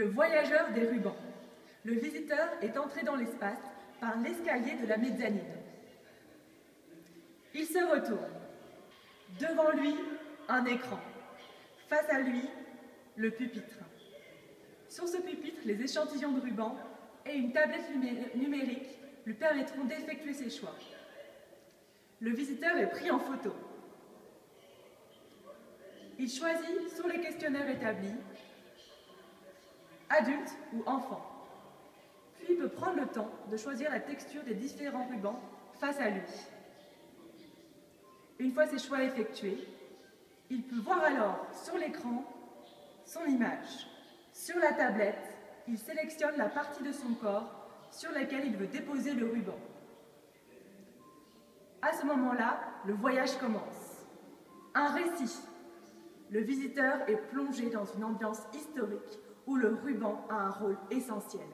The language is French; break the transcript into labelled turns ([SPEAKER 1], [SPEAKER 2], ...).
[SPEAKER 1] Le voyageur des rubans. Le visiteur est entré dans l'espace par l'escalier de la mezzanine. Il se retourne. Devant lui, un écran. Face à lui, le pupitre. Sur ce pupitre, les échantillons de ruban et une tablette numérique lui permettront d'effectuer ses choix. Le visiteur est pris en photo. Il choisit sur les questionnaires établis, adulte ou enfant. Puis peut prendre le temps de choisir la texture des différents rubans face à lui. Une fois ses choix effectués, il peut voir alors sur l'écran son image. Sur la tablette, il sélectionne la partie de son corps sur laquelle il veut déposer le ruban. À ce moment-là, le voyage commence. Un récit. Le visiteur est plongé dans une ambiance historique où le ruban a un rôle essentiel.